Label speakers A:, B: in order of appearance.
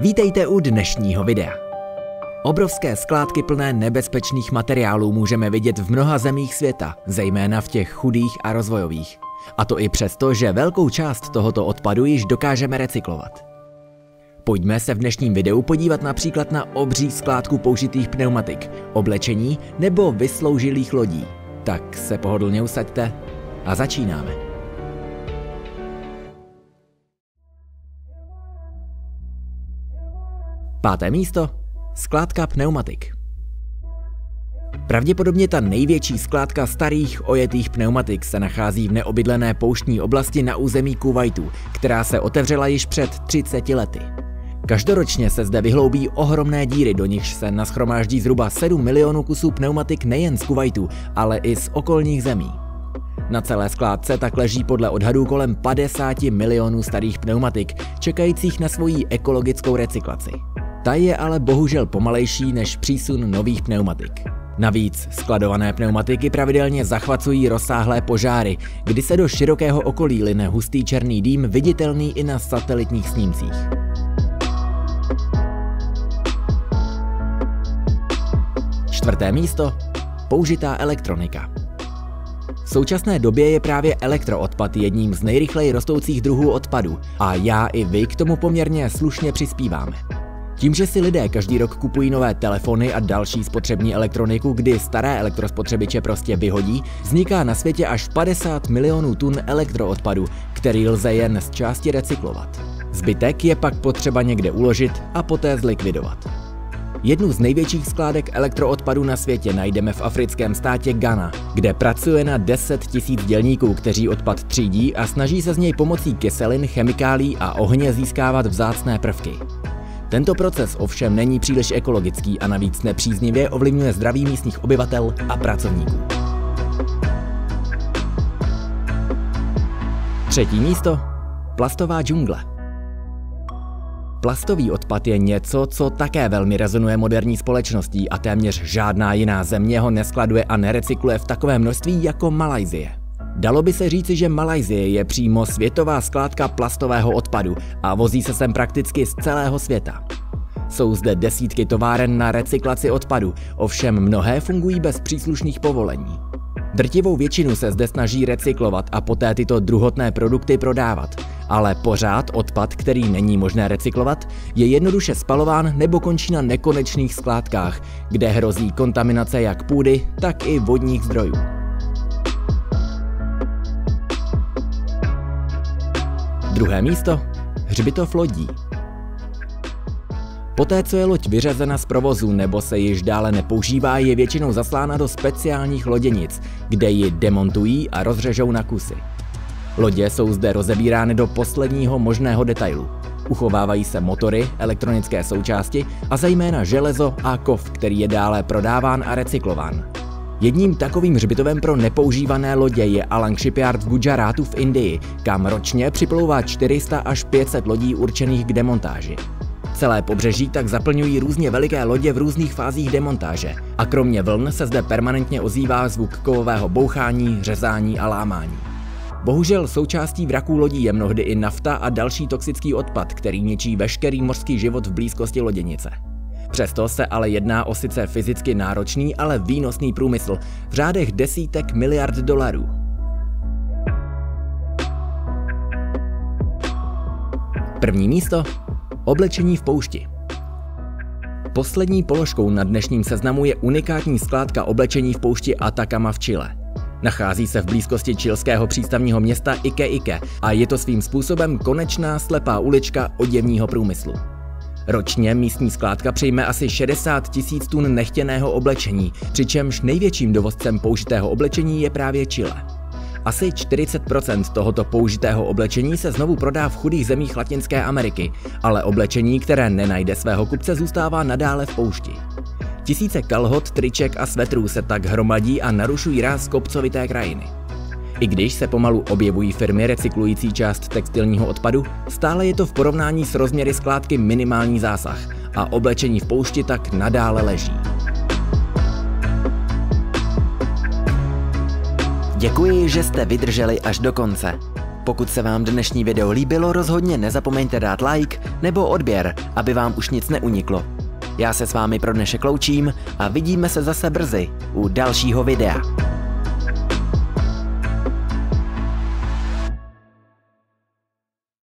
A: Vítejte u dnešního videa. Obrovské skládky plné nebezpečných materiálů můžeme vidět v mnoha zemích světa, zejména v těch chudých a rozvojových. A to i přesto, že velkou část tohoto odpadu již dokážeme recyklovat. Pojďme se v dnešním videu podívat například na obří skládku použitých pneumatik, oblečení nebo vysloužilých lodí. Tak se pohodlně usaďte a začínáme. Páté místo. Skládka pneumatik. Pravděpodobně ta největší skládka starých ojetých pneumatik se nachází v neobydlené pouštní oblasti na území Kuwaitu, která se otevřela již před 30 lety. Každoročně se zde vyhloubí ohromné díry, do nichž se naschromáždí zhruba 7 milionů kusů pneumatik nejen z Kuwaitu, ale i z okolních zemí. Na celé skládce tak leží podle odhadů kolem 50 milionů starých pneumatik, čekajících na svoji ekologickou recyklaci. Ta je ale bohužel pomalejší než přísun nových pneumatik. Navíc skladované pneumatiky pravidelně zachvacují rozsáhlé požáry, kdy se do širokého okolí line hustý černý dým viditelný i na satelitních snímcích. Čtvrté místo. Použitá elektronika. V současné době je právě elektroodpad jedním z nejrychleji rostoucích druhů odpadu a já i vy k tomu poměrně slušně přispíváme. Tím, že si lidé každý rok kupují nové telefony a další spotřební elektroniku, kdy staré elektrospotřebiče prostě vyhodí, vzniká na světě až 50 milionů tun elektroodpadu, který lze jen z části recyklovat. Zbytek je pak potřeba někde uložit a poté zlikvidovat. Jednu z největších skládek elektroodpadu na světě najdeme v africkém státě Ghana, kde pracuje na 10 tisíc dělníků, kteří odpad třídí a snaží se z něj pomocí kyselin, chemikálí a ohně získávat vzácné prvky. Tento proces ovšem není příliš ekologický a navíc nepříznivě ovlivňuje zdraví místních obyvatel a pracovníků. Třetí místo. Plastová džungle. Plastový odpad je něco, co také velmi rezonuje moderní společností a téměř žádná jiná země ho neskladuje a nerecykluje v takové množství jako Malajzie. Dalo by se říci, že Malajzie je přímo světová skládka plastového odpadu a vozí se sem prakticky z celého světa. Jsou zde desítky továren na recyklaci odpadu, ovšem mnohé fungují bez příslušných povolení. Drtivou většinu se zde snaží recyklovat a poté tyto druhotné produkty prodávat, ale pořád odpad, který není možné recyklovat, je jednoduše spalován nebo končí na nekonečných skládkách, kde hrozí kontaminace jak půdy, tak i vodních zdrojů. Druhé místo. Hřbitov lodí. Poté, co je loď vyřazena z provozu nebo se již dále nepoužívá, je většinou zaslána do speciálních loděnic, kde ji demontují a rozřežou na kusy. Lodě jsou zde rozebírány do posledního možného detailu. Uchovávají se motory, elektronické součásti a zejména železo a kov, který je dále prodáván a recyklován. Jedním takovým hřbitovem pro nepoužívané lodě je Alang Shipyard v Gujaratu v Indii, kam ročně připlouvá 400 až 500 lodí určených k demontáži. Celé pobřeží tak zaplňují různě veliké lodě v různých fázích demontáže a kromě vln se zde permanentně ozývá zvuk kovového bouchání, řezání a lámání. Bohužel součástí vraků lodí je mnohdy i nafta a další toxický odpad, který ničí veškerý mořský život v blízkosti loděnice. Přesto se ale jedná o sice fyzicky náročný, ale výnosný průmysl v řádech desítek miliard dolarů. První místo Oblečení v poušti. Poslední položkou na dnešním seznamu je unikátní skládka oblečení v poušti Atacama v Chile. Nachází se v blízkosti čilského přístavního města Ike Ike a je to svým způsobem konečná slepá ulička oděvního průmyslu. Ročně místní skládka přijme asi 60 tisíc tun nechtěného oblečení, přičemž největším dovozcem použitého oblečení je právě Chile. Asi 40% tohoto použitého oblečení se znovu prodá v chudých zemích Latinské Ameriky, ale oblečení, které nenajde svého kupce, zůstává nadále v poušti. Tisíce kalhot, triček a svetrů se tak hromadí a narušují ráz kopcovité krajiny. I když se pomalu objevují firmy recyklující část textilního odpadu, stále je to v porovnání s rozměry skládky minimální zásah a oblečení v poušti tak nadále leží. Děkuji, že jste vydrželi až do konce. Pokud se vám dnešní video líbilo, rozhodně nezapomeňte dát like nebo odběr, aby vám už nic neuniklo. Já se s vámi pro dnešek loučím a vidíme se zase brzy u dalšího videa.